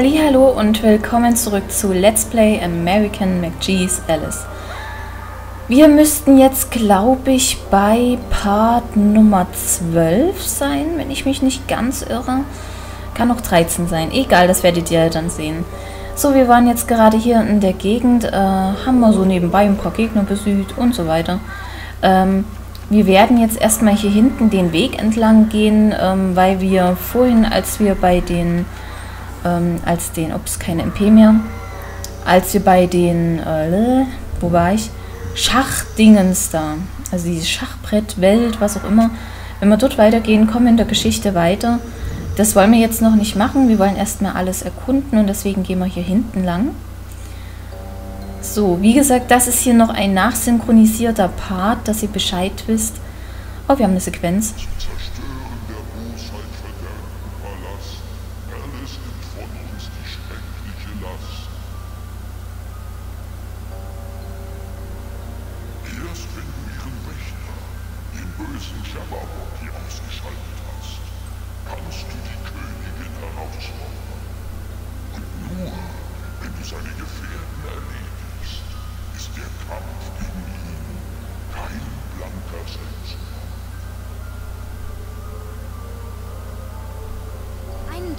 Hallo und willkommen zurück zu Let's Play American McGee's Alice. Wir müssten jetzt, glaube ich, bei Part Nummer 12 sein, wenn ich mich nicht ganz irre. Kann auch 13 sein. Egal, das werdet ihr dann sehen. So, wir waren jetzt gerade hier in der Gegend, äh, haben wir so nebenbei ein paar Gegner besiegt und so weiter. Ähm, wir werden jetzt erstmal hier hinten den Weg entlang gehen, ähm, weil wir vorhin, als wir bei den ähm, als den, ups, keine MP mehr, als wir bei den, äh, wo war ich? Schachdingens da, also dieses Schachbrett, Welt, was auch immer. Wenn wir dort weitergehen, kommen wir in der Geschichte weiter. Das wollen wir jetzt noch nicht machen. Wir wollen erstmal alles erkunden und deswegen gehen wir hier hinten lang. So, wie gesagt, das ist hier noch ein nachsynchronisierter Part, dass ihr Bescheid wisst. Oh, wir haben eine Sequenz.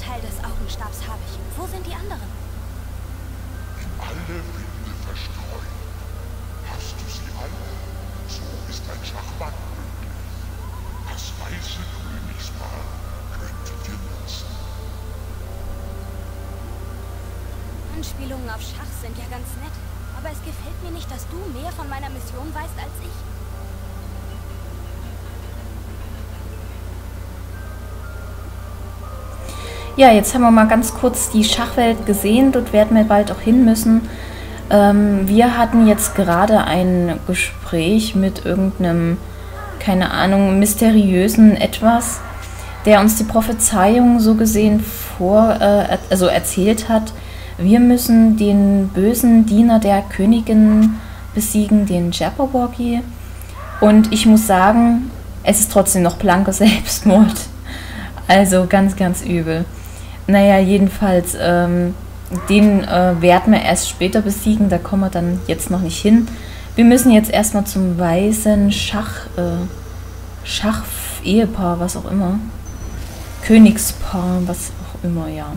Teil des Augenstabs habe ich. Wo sind die anderen? In alle Winde verstreut. Hast du sie alle? So ist ein Schachmann möglich. Das weiße Königspaar könnte dir nutzen. Anspielungen auf Schach sind ja ganz nett. Aber es gefällt mir nicht, dass du mehr von meiner Mission weißt als ich. Ja, jetzt haben wir mal ganz kurz die Schachwelt gesehen. Dort werden wir bald auch hin müssen. Ähm, wir hatten jetzt gerade ein Gespräch mit irgendeinem, keine Ahnung, mysteriösen Etwas, der uns die Prophezeiung so gesehen vor, äh, also erzählt hat. Wir müssen den bösen Diener der Königin besiegen, den Jabberwocky. Und ich muss sagen, es ist trotzdem noch blanker Selbstmord. Also ganz, ganz übel. Naja, jedenfalls, ähm, den äh, werden wir erst später besiegen, da kommen wir dann jetzt noch nicht hin. Wir müssen jetzt erstmal zum weißen Schach, äh, Schach-Ehepaar, was auch immer. Königspaar, was auch immer, ja.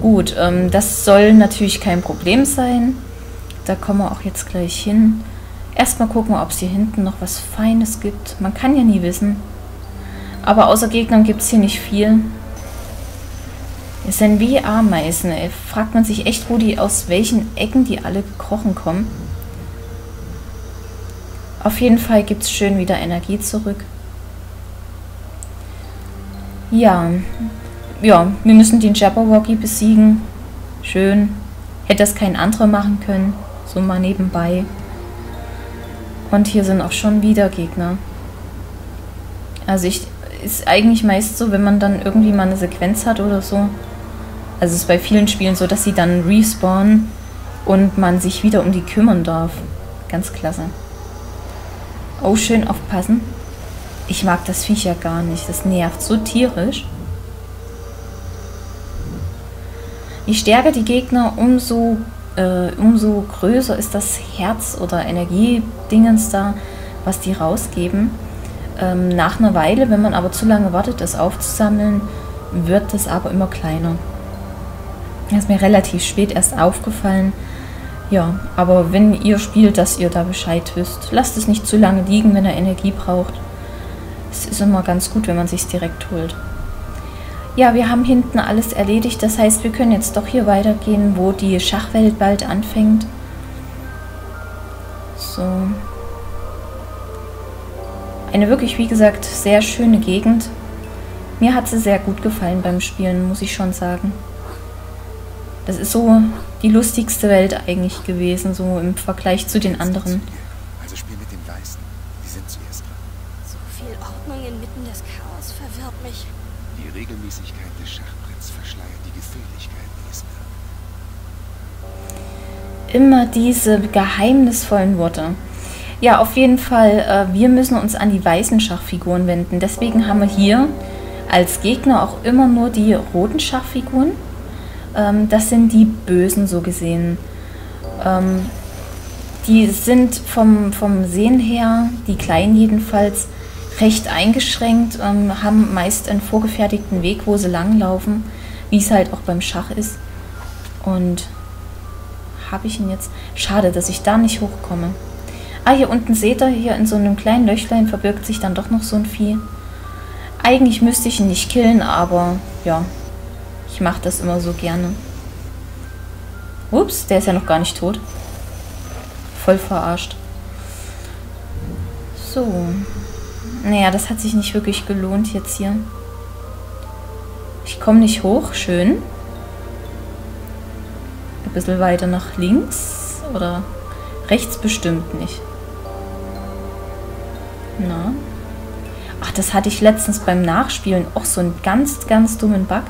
Gut, ähm, das soll natürlich kein Problem sein. Da kommen wir auch jetzt gleich hin. Erstmal gucken, ob es hier hinten noch was Feines gibt. Man kann ja nie wissen. Aber außer Gegnern gibt es hier nicht viel. Es sind wie Ameisen. Ey. Fragt man sich echt, wo die, aus welchen Ecken die alle gekrochen kommen. Auf jeden Fall gibt es schön wieder Energie zurück. Ja. Ja, wir müssen den Jabberwocky besiegen. Schön. Hätte das kein anderer machen können. So mal nebenbei. Und hier sind auch schon wieder Gegner. Also ich ist eigentlich meist so, wenn man dann irgendwie mal eine Sequenz hat oder so, also es ist bei vielen Spielen so, dass sie dann respawnen und man sich wieder um die kümmern darf. Ganz klasse. Oh, schön aufpassen. Ich mag das Viech ja gar nicht. Das nervt so tierisch. Je stärker die Gegner, umso, äh, umso größer ist das Herz oder Energiedingens da, was die rausgeben. Ähm, nach einer Weile, wenn man aber zu lange wartet, das aufzusammeln, wird es aber immer kleiner. Das ist mir relativ spät erst aufgefallen. Ja, aber wenn ihr spielt, dass ihr da Bescheid wisst. Lasst es nicht zu lange liegen, wenn er Energie braucht. Es ist immer ganz gut, wenn man sich direkt holt. Ja, wir haben hinten alles erledigt. Das heißt, wir können jetzt doch hier weitergehen, wo die Schachwelt bald anfängt. So. Eine wirklich, wie gesagt, sehr schöne Gegend. Mir hat sie sehr gut gefallen beim Spielen, muss ich schon sagen. Das ist so die lustigste Welt eigentlich gewesen, so im Vergleich zu den anderen. Also spiel mit den Weißen. Die sind zuerst dran. So viel Ordnung inmitten des Chaos verwirrt mich. Die Regelmäßigkeit des Schachbretts verschleiert die Gefälligkeit, die Immer diese geheimnisvollen Worte. Ja, auf jeden Fall, äh, wir müssen uns an die weißen Schachfiguren wenden. Deswegen haben wir hier als Gegner auch immer nur die roten Schachfiguren. Ähm, das sind die Bösen so gesehen. Ähm, die sind vom, vom Sehen her, die Kleinen jedenfalls, recht eingeschränkt, ähm, haben meist einen vorgefertigten Weg, wo sie langlaufen, wie es halt auch beim Schach ist. Und habe ich ihn jetzt? Schade, dass ich da nicht hochkomme. Ah, hier unten seht ihr, hier in so einem kleinen Löchlein verbirgt sich dann doch noch so ein Vieh. Eigentlich müsste ich ihn nicht killen, aber ja, ich mache das immer so gerne. Ups, der ist ja noch gar nicht tot. Voll verarscht. So. Naja, das hat sich nicht wirklich gelohnt jetzt hier. Ich komme nicht hoch. Schön. Ein bisschen weiter nach links. Oder rechts bestimmt nicht. Na. Ach, das hatte ich letztens beim Nachspielen auch so einen ganz, ganz dummen Bug.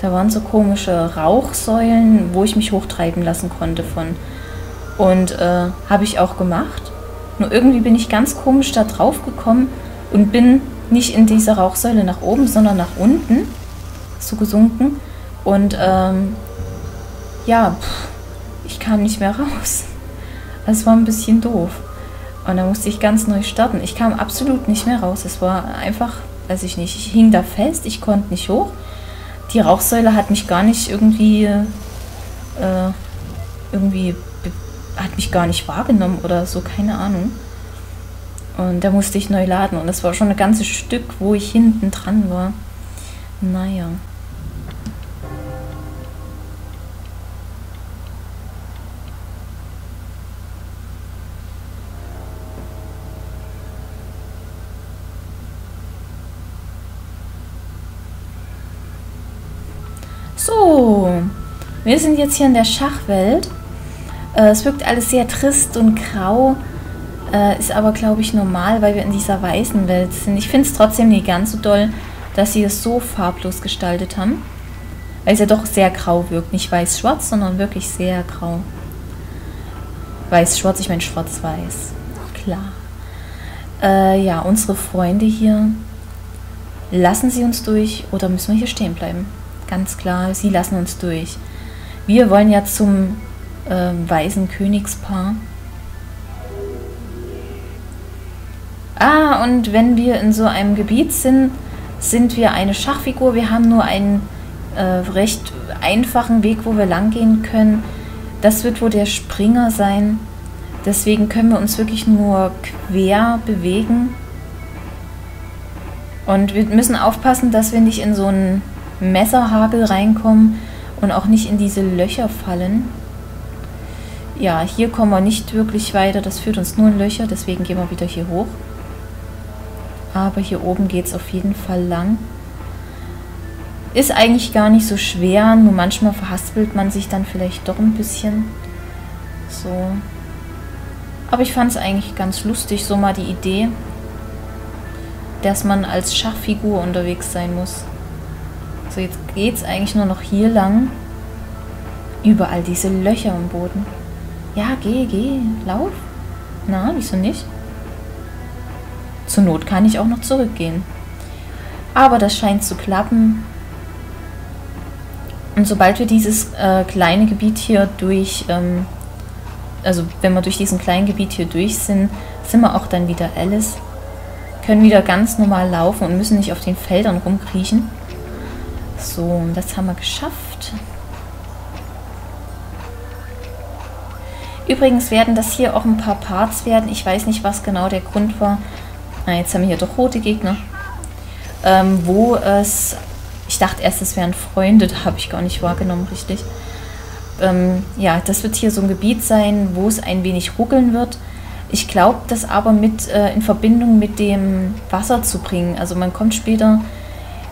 Da waren so komische Rauchsäulen, wo ich mich hochtreiben lassen konnte von. Und äh, habe ich auch gemacht. Nur irgendwie bin ich ganz komisch da drauf gekommen und bin nicht in dieser Rauchsäule nach oben, sondern nach unten so gesunken. Und ähm, ja, pff, ich kam nicht mehr raus. Das war ein bisschen doof. Und dann musste ich ganz neu starten. Ich kam absolut nicht mehr raus. Es war einfach, weiß ich nicht, ich hing da fest, ich konnte nicht hoch. Die Rauchsäule hat mich gar nicht irgendwie, äh, irgendwie, hat mich gar nicht wahrgenommen oder so, keine Ahnung. Und da musste ich neu laden. Und das war schon ein ganzes Stück, wo ich hinten dran war. Naja. So, wir sind jetzt hier in der Schachwelt. Äh, es wirkt alles sehr trist und grau. Äh, ist aber, glaube ich, normal, weil wir in dieser weißen Welt sind. Ich finde es trotzdem nicht ganz so doll, dass sie es so farblos gestaltet haben. Weil es ja doch sehr grau wirkt. Nicht weiß-schwarz, sondern wirklich sehr grau. Weiß-schwarz, ich meine schwarz-weiß. Klar. Äh, ja, unsere Freunde hier. Lassen sie uns durch oder müssen wir hier stehen bleiben? Ganz klar, sie lassen uns durch. Wir wollen ja zum äh, weisen Königspaar. Ah, und wenn wir in so einem Gebiet sind, sind wir eine Schachfigur. Wir haben nur einen äh, recht einfachen Weg, wo wir langgehen können. Das wird wohl der Springer sein. Deswegen können wir uns wirklich nur quer bewegen. Und wir müssen aufpassen, dass wir nicht in so einen Messerhagel reinkommen und auch nicht in diese Löcher fallen. Ja, hier kommen wir nicht wirklich weiter. Das führt uns nur in Löcher, deswegen gehen wir wieder hier hoch. Aber hier oben geht es auf jeden Fall lang. Ist eigentlich gar nicht so schwer, nur manchmal verhaspelt man sich dann vielleicht doch ein bisschen. So. Aber ich fand es eigentlich ganz lustig, so mal die Idee, dass man als Schachfigur unterwegs sein muss. So, jetzt geht es eigentlich nur noch hier lang. Überall diese Löcher im Boden. Ja, geh, geh, lauf. Na, wieso nicht? Zur Not kann ich auch noch zurückgehen. Aber das scheint zu klappen. Und sobald wir dieses äh, kleine Gebiet hier durch, ähm, also wenn wir durch diesen kleinen Gebiet hier durch sind, sind wir auch dann wieder Alice. Können wieder ganz normal laufen und müssen nicht auf den Feldern rumkriechen. So, und das haben wir geschafft. Übrigens werden das hier auch ein paar Parts werden. Ich weiß nicht, was genau der Grund war. Ah, jetzt haben wir hier doch rote Gegner. Ähm, wo es... Ich dachte erst, es wären Freunde. Da habe ich gar nicht wahrgenommen, richtig. Ähm, ja, das wird hier so ein Gebiet sein, wo es ein wenig ruckeln wird. Ich glaube, das aber mit äh, in Verbindung mit dem Wasser zu bringen. Also man kommt später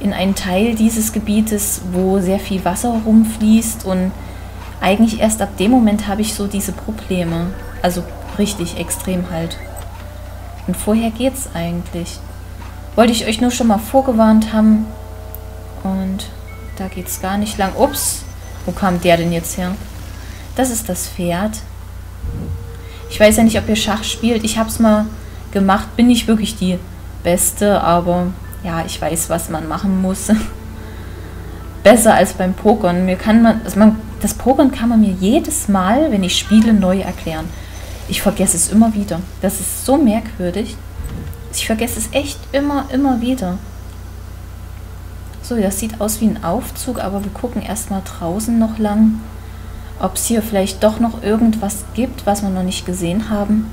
in einen Teil dieses Gebietes, wo sehr viel Wasser rumfließt und eigentlich erst ab dem Moment habe ich so diese Probleme. Also richtig extrem halt. Und vorher geht's eigentlich. Wollte ich euch nur schon mal vorgewarnt haben. Und da geht's gar nicht lang. Ups, wo kam der denn jetzt her? Das ist das Pferd. Ich weiß ja nicht, ob ihr Schach spielt. Ich habe es mal gemacht. Bin nicht wirklich die Beste, aber ja, ich weiß, was man machen muss. besser als beim Pokern. Mir kann man, also man, das Pokern kann man mir jedes Mal, wenn ich spiele, neu erklären. Ich vergesse es immer wieder. Das ist so merkwürdig. Ich vergesse es echt immer, immer wieder. So, das sieht aus wie ein Aufzug, aber wir gucken erstmal draußen noch lang, ob es hier vielleicht doch noch irgendwas gibt, was wir noch nicht gesehen haben.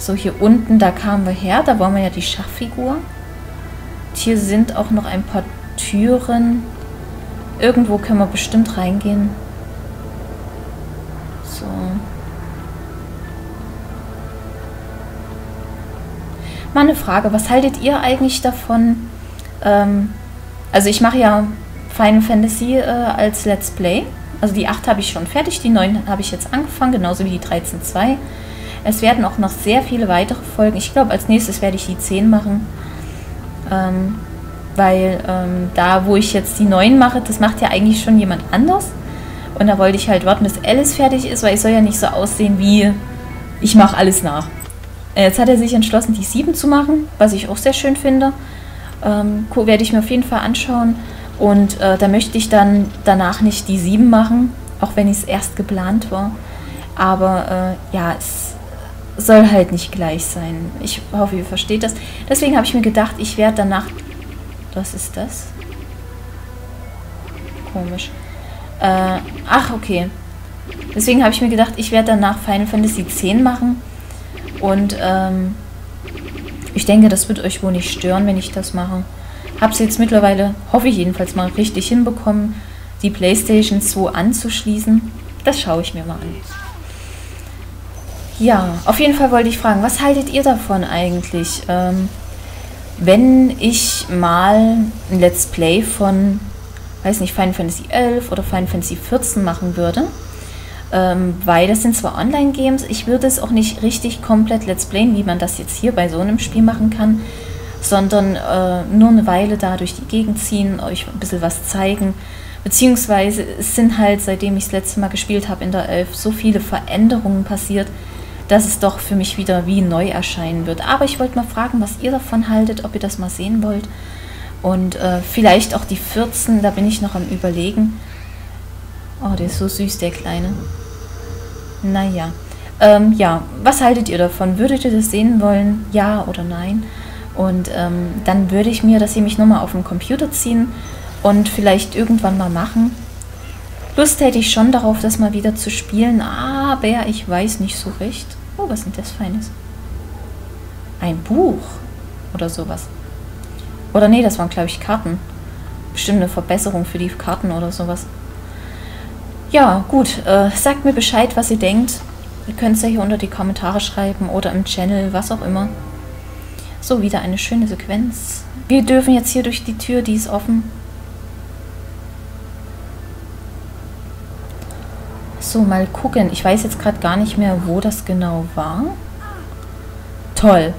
So, hier unten, da kamen wir her, da waren wir ja die Schachfigur. Hier sind auch noch ein paar Türen. Irgendwo können wir bestimmt reingehen. So. Mal eine Frage, was haltet ihr eigentlich davon? Ähm, also ich mache ja Final Fantasy äh, als Let's Play. Also die 8 habe ich schon fertig, die 9 habe ich jetzt angefangen, genauso wie die 13.2. Es werden auch noch sehr viele weitere Folgen. Ich glaube, als nächstes werde ich die 10 machen. Ähm, weil ähm, da, wo ich jetzt die 9 mache, das macht ja eigentlich schon jemand anders. Und da wollte ich halt warten, bis Alice fertig ist, weil ich soll ja nicht so aussehen wie ich mache alles nach. Äh, jetzt hat er sich entschlossen, die 7 zu machen, was ich auch sehr schön finde. Ähm, werde ich mir auf jeden Fall anschauen. Und äh, da möchte ich dann danach nicht die 7 machen, auch wenn es erst geplant war. Aber äh, ja, es soll halt nicht gleich sein. Ich hoffe, ihr versteht das. Deswegen habe ich mir gedacht, ich werde danach... Was ist das? Komisch. Äh, ach, okay. Deswegen habe ich mir gedacht, ich werde danach Final Fantasy X machen. Und ähm, ich denke, das wird euch wohl nicht stören, wenn ich das mache. Habe es jetzt mittlerweile, hoffe ich jedenfalls mal, richtig hinbekommen, die Playstation 2 anzuschließen. Das schaue ich mir mal an. Ja, auf jeden Fall wollte ich fragen, was haltet ihr davon eigentlich, ähm, wenn ich mal ein Let's Play von, weiß nicht, Final Fantasy 11 oder Final Fantasy 14 machen würde? Ähm, weil das sind zwar Online-Games, ich würde es auch nicht richtig komplett Let's Playen, wie man das jetzt hier bei so einem Spiel machen kann, sondern äh, nur eine Weile da durch die Gegend ziehen, euch ein bisschen was zeigen. Beziehungsweise es sind halt, seitdem ich das letzte Mal gespielt habe in der 11, so viele Veränderungen passiert, dass es doch für mich wieder wie neu erscheinen wird. Aber ich wollte mal fragen, was ihr davon haltet, ob ihr das mal sehen wollt. Und äh, vielleicht auch die 14, da bin ich noch am Überlegen. Oh, der ist so süß, der Kleine. Naja. Ähm, ja, was haltet ihr davon? Würdet ihr das sehen wollen? Ja oder nein? Und ähm, dann würde ich mir das nämlich nochmal auf den Computer ziehen und vielleicht irgendwann mal machen. Lust hätte ich schon darauf, das mal wieder zu spielen, aber ich weiß nicht so recht. Oh, was sind das Feines? Ein Buch oder sowas. Oder nee, das waren, glaube ich, Karten. Bestimmt eine Verbesserung für die Karten oder sowas. Ja, gut. Äh, sagt mir Bescheid, was ihr denkt. Ihr könnt es ja hier unter die Kommentare schreiben oder im Channel, was auch immer. So, wieder eine schöne Sequenz. Wir dürfen jetzt hier durch die Tür, die ist offen. So, mal gucken. Ich weiß jetzt gerade gar nicht mehr, wo das genau war. Toll.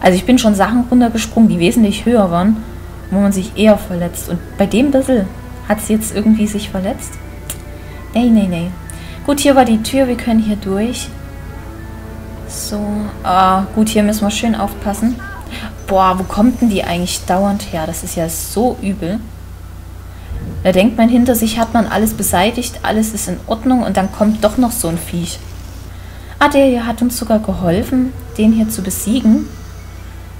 Also ich bin schon Sachen runtergesprungen, die wesentlich höher waren, wo man sich eher verletzt. Und bei dem bisschen hat sie jetzt irgendwie sich verletzt. Nee, nee, nee. Gut, hier war die Tür, wir können hier durch. So, ah, gut, hier müssen wir schön aufpassen. Boah, wo kommt denn die eigentlich dauernd her? Das ist ja so übel. Da denkt man, hinter sich hat man alles beseitigt, alles ist in Ordnung und dann kommt doch noch so ein Viech. Ah, der hier hat uns sogar geholfen, den hier zu besiegen.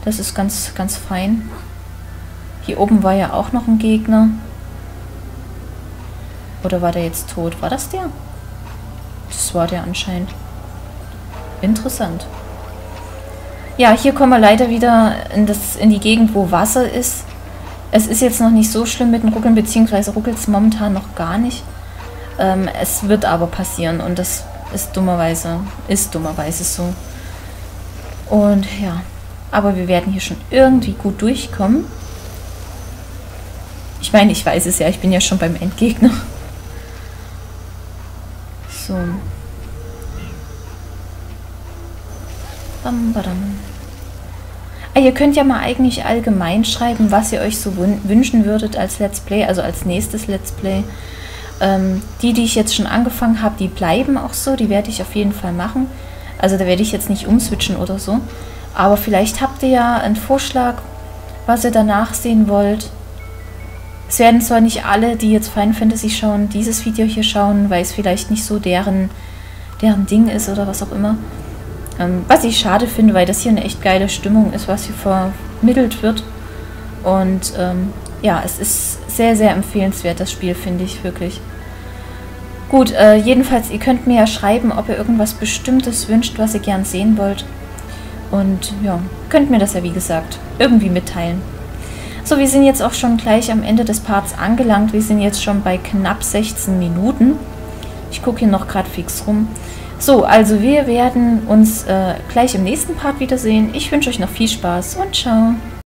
Das ist ganz, ganz fein. Hier oben war ja auch noch ein Gegner. Oder war der jetzt tot? War das der? Das war der anscheinend. Interessant. Ja, hier kommen wir leider wieder in, das, in die Gegend, wo Wasser ist. Es ist jetzt noch nicht so schlimm mit dem Ruckeln, beziehungsweise ruckelt es momentan noch gar nicht. Ähm, es wird aber passieren und das ist dummerweise, ist dummerweise so. Und ja, aber wir werden hier schon irgendwie gut durchkommen. Ich meine, ich weiß es ja, ich bin ja schon beim Endgegner. So. Bam, badam. Ihr könnt ja mal eigentlich allgemein schreiben, was ihr euch so wünschen würdet als Let's Play, also als nächstes Let's Play. Ähm, die, die ich jetzt schon angefangen habe, die bleiben auch so, die werde ich auf jeden Fall machen. Also da werde ich jetzt nicht umswitchen oder so. Aber vielleicht habt ihr ja einen Vorschlag, was ihr danach sehen wollt. Es werden zwar nicht alle, die jetzt Final Fantasy schauen, dieses Video hier schauen, weil es vielleicht nicht so deren, deren Ding ist oder was auch immer. Ähm, was ich schade finde, weil das hier eine echt geile Stimmung ist, was hier vermittelt wird. Und ähm, ja, es ist sehr, sehr empfehlenswert, das Spiel, finde ich wirklich. Gut, äh, jedenfalls, ihr könnt mir ja schreiben, ob ihr irgendwas Bestimmtes wünscht, was ihr gern sehen wollt. Und ja, könnt mir das ja, wie gesagt, irgendwie mitteilen. So, wir sind jetzt auch schon gleich am Ende des Parts angelangt. Wir sind jetzt schon bei knapp 16 Minuten. Ich gucke hier noch gerade fix rum. So, also wir werden uns äh, gleich im nächsten Part wiedersehen. Ich wünsche euch noch viel Spaß und ciao.